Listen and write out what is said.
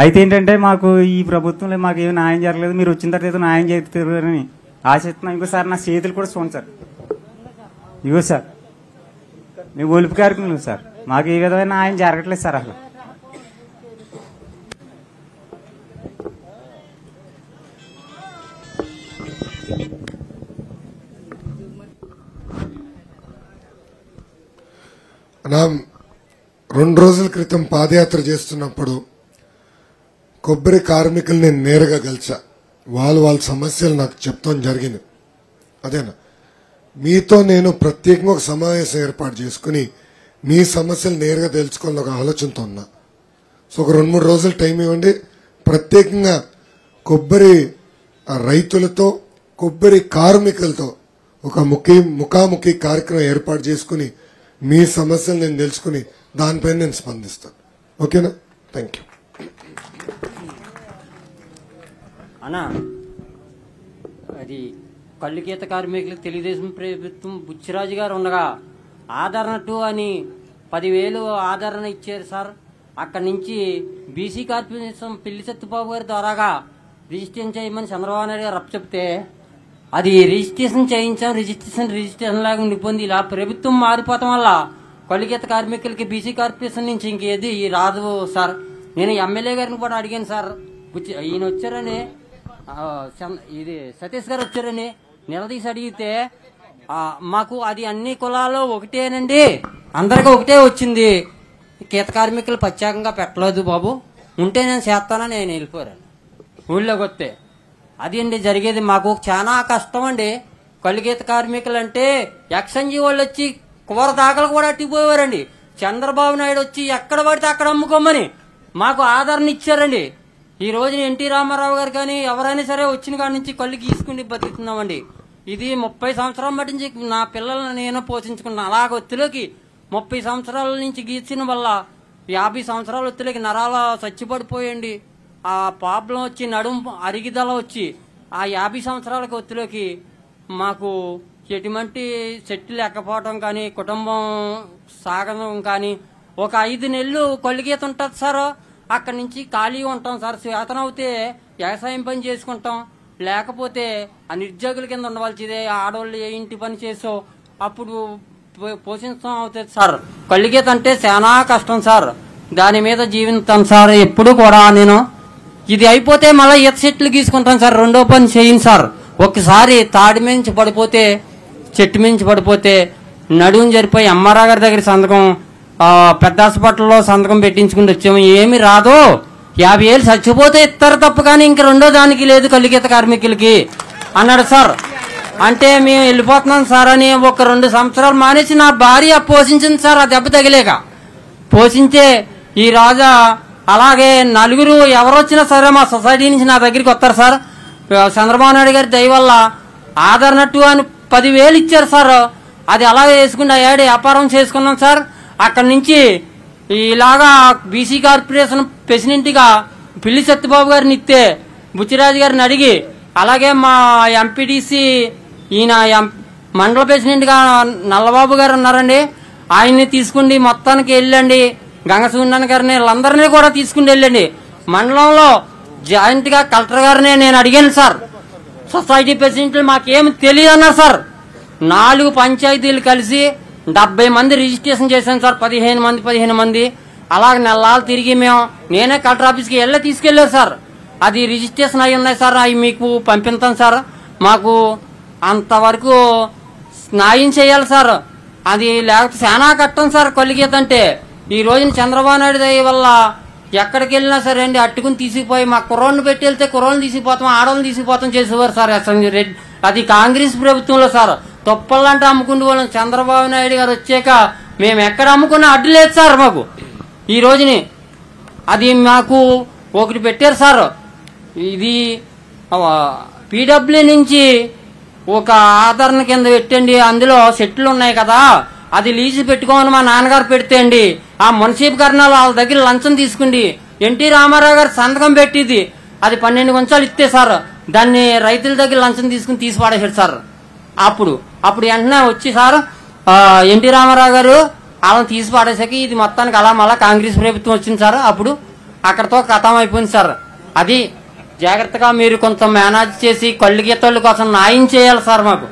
అయితే ఏంటంటే మాకు ఈ ప్రభుత్వంలో మాకు ఏమి న్యాయం జరగలేదు. మీరు వచ్చిన తర్వాత ఏదో న్యాయం అని ఆశిస్తున్నాం. ఇంకోసారి నా చేతులు కూడా చూడండి సార్. ఇగో సార్. మీ ఒలుపు కార్యక్రమం సార్. మాకు ఏ విధమైన న్యాయం జరగట్లేదు సార్ అసలు. నా రెండు రోజుల క్రితం పాదయాత్ర చేస్తున్నప్పుడు కొబ్బరి కార్మికులు నేను నేరుగా కలిసా. వాళ్ళు వాళ్ళ సమస్యలు నాకు చెప్తాం జరిగింది. అదేనా? మీతో నేను ప్రత్యేకంగా ఒక సమావేశం ఏర్పాటు చేసుకుని మీ సమస్యలు నేరుగా తెలుసుకోవాలని ఒక ఆలోచనతో ఉన్నా. సో ఒక రెండు మూడు రోజులు టైం ఇవ్వండి. ప్రత్యేకంగా కొబ్బరి రైతులతో కొబ్బరి కార్మికులతో ఒక ముఖి ముఖాముఖి కార్యక్రమం ఏర్పాటు చేసుకుని మీ సమస్యలు నేను తెలుసుకుని దానిపైన నేను స్పందిస్తాను. ఓకేనా? థ్యాంక్ యూ అన్నా అది కళ్ళుగీత కార్మికులకు తెలుగుదేశం ప్రభుత్వం బుచ్చిరాజు గారు ఉండగా ఆదరణ టూ అని పదివేలు ఆదరణ ఇచ్చారు సార్. అక్కడి నుంచి బీసీ కార్పొరేషన్ పిల్లి సత్యబాబు గారి ద్వారాగా రిజిస్ట్రేషన్ చేయమని చంద్రబాబు నాయుడు గారు రప్ప చెప్తే అది రిజిస్ట్రేషన్ చేయించాం రిజిస్ట్రేషన్ రిజిస్ట్రేషన్ లాగా ఉండిపోయింది ఇలా ప్రభుత్వం మారిపోవటం వల్ల కళ్ళుగీత కార్మికులకి బీసీ కార్పొరేషన్ నుంచి ఇంకేది రాదు సార్. నేను ఎమ్మెల్యే గారిని కూడా అడిగాను సార్. ఈయన వచ్చారని ఇది సతీష్ గారు వచ్చారని నిలదీసి అడిగితే మాకు అది అన్ని కులాల్లో ఒకటేనండి. అందరికీ ఒకటే వచ్చింది. గీత కార్మికులు ప్రత్యేకంగా పెట్టలేదు బాబు. ఉంటే నేను చేస్తానని నేను వెళ్ళిపోరాను ఊళ్ళోకి వస్తే. అది అండి జరిగేది. మాకు చాలా కష్టం అండి. కలిగీత కార్మికులు అంటే ఎక్సంజీ వాళ్ళు వచ్చి కూర దాకలు కూడా అట్టిపోయేవారండి. చంద్రబాబు నాయుడు వచ్చి ఎక్కడ పడితే అక్కడ అమ్ముకోమని మాకు ఆదరణ ఇచ్చారండి. ఈ రోజున ఎన్టీ రామారావు గారు కానీ ఎవరైనా సరే వచ్చిన కాడి నుంచి కళ్ళు గీసుకుని బతుకుతున్నామండి. ఇది ముప్పై సంవత్సరాల మటు నుంచి నా పిల్లల్ని నేను పోషించుకున్నాను అలాగ ఒత్తిలోకి ముప్పై సంవత్సరాల నుంచి గీసిన వల్ల యాభై సంవత్సరాల ఒత్తిలోకి నరాల చచ్చిపడిపోయండి. ఆ ప్రాబ్లం వచ్చి నడుము అరిగిదల వచ్చి ఆ యాభై సంవత్సరాలకు ఒత్తిలోకి మాకు ఎటువంటి చెట్టు లేకపోవడం కానీ కుటుంబం సాగడం కానీ ఒక ఐదు నెలలు కొల్లిగీత ఉంటుంది సార్. అక్కడి నుంచి ఖాళీగా ఉంటాం సార్. చేతన అవుతే వ్యవసాయం పని చేసుకుంటాం. లేకపోతే ఆ నిరుద్యోగుల కింద ఉండవలసిదే. ఆడవాళ్ళు ఏ ఇంటి పని చేసో అప్పుడు పో- పోషించడం అవుతుంది సార్. కొల్లిగీత అంటే చాలా కష్టం సార్. దాని మీద జీవిస్తాం సార్. ఎప్పుడు కూడా నేను. ఇది అయిపోతే మళ్ళీ ఈత చెట్లు గీసుకుంటాను సార్. రెండో పని చేయను సార్. ఒకసారి తాడి మించి పడిపోతే చెట్టు మించి పడిపోతే నడుము జరిపోయి అమ్మారా గారి దగ్గర సంతకం పెద్ద హాస్పిటల్లో సంతకం పెట్టించుకుని వచ్చాము. ఏమి రాదు. యాభై ఏళ్ళు చచ్చిపోతే ఇస్తారు తప్ప కానీ ఇంక రెండో దానికి లేదు కలిగీత కార్మికులకి. అన్నాడు సార్. అంటే మేము వెళ్ళిపోతున్నాం సార్ అని ఒక రెండు సంవత్సరాలు మానేసి నా భార్య పోషించింది సార్. ఆ దెబ్బ తగిలేక. పోషించే ఈ రాజా అలాగే నలుగురు ఎవరొచ్చినా సరే మా సొసైటీ నుంచి నా దగ్గరికి వస్తారు సార్. చంద్రబాబు నాయుడు గారి దయ వల్ల ఆదరణట్టు అని పదివేలు ఇచ్చారు సార్. అది అలాగే వేసుకుని ఆ ఏడు వ్యాపారం చేసుకున్నాం సార్. అక్కడి నుంచి ఇలాగా బీసీ కార్పొరేషన్ ప్రెసిడెంట్గా పిల్లి సత్యబాబు గారిని ఇస్తే బుచ్చిరాజు గారిని అడిగి అలాగే మా ఎంపీటీసీ ఈయన ఎం- మండల ప్రెసిడెంట్గా నల్లబాబు గారు ఉన్నారండి. ఆయన్ని తీసుకుండి మొత్తానికి వెళ్ళండి. గంగసూర్యనారాయణ గారిని వీళ్ళందరినీ కూడా తీసుకుని వెళ్ళండి. మండలంలో జాయింట్గా కలెక్టర్ గారిని నేను అడిగాను సార్. సొసైటీ ప్రెసిడెంట్లు మాకేం తెలియదు అన్నారు సార్. నాలుగు పంచాయతీలు కలిసి డెబ్బై మంది రిజిస్ట్రేషన్ చేశాను సార్ పదిహేను మంది పదిహేను మంది. అలాగే నెలలు తిరిగి మేము నేనే కలెక్టర్ ఆఫీస్కి వెళ్ళి తీసుకెళ్ళారు సార్. అది రిజిస్ట్రేషన్ అయి ఉన్నాయి సార్ అవి మీకు పంపిస్తాం సార్. మాకు అంతవరకు న్యాయం చేయాలి సార్. అది లేకపోతే చాలా కట్టం సార్ కొలిగేదంటే ఈ రోజున చంద్రబాబు నాయుడు దయ వల్ల ఎక్కడికి వెళ్ళినా సరే అండి అట్టుకుని తీసుకుపోయి మా కుర్రోళ్ళని పెట్టి వెళ్తే కుర్రోళ్ళని తీసుకుపోతాం ఆడవాళ్ళని తీసుకుపోతాం చేసేవారు సార్ ఎస్ఎంజీ రెడ్డి. అది కాంగ్రెస్ ప్రభుత్వంలో సార్. తొప్పలంటే అమ్ముకుంటూ వాళ్ళం. చంద్రబాబు నాయుడు గారు వచ్చాక మేము ఎక్కడ అమ్ముకున్నా అడ్డు లేదు సార్ మాకు. ఈ రోజుని అది మాకు ఒకటి పెట్టారు సార్. ఇది పీడబ్ల్యూ నుంచి ఒక ఆదరణ కింద పెట్టండి. అందులో సెట్లు ఉన్నాయి కదా అది లీజు పెట్టుకోమని మా నాన్నగారు పెడితే అండి. ఆ మున్సీపీకరణాలు వాళ్ళ దగ్గర లంచం తీసుకుండి. ఎన్టీ రామారావు గారు సంతకం పెట్టింది. అది పన్నెండు కొంచాలు ఇస్తే సార్ దాన్ని రైతుల దగ్గర లంచం తీసుకుని తీసి పడేసాడు సార్. అప్పుడు అప్పుడు వెంటనే వచ్చి సార్ ఎన్టీ రామారావు గారు వాళ్ళని తీసి పడేసాక ఇది మొత్తానికి అలా మళ్ళా కాంగ్రెస్ ప్రభుత్వం వచ్చింది సార్. అప్పుడు అక్కడతో కథం అయిపోయింది సార్. అది జాగ్రత్తగా మీరు కొంత మేనేజ్ చేసి కళ్ళు గీతల కోసం న్యాయం చేయాలి సార్ మాకు.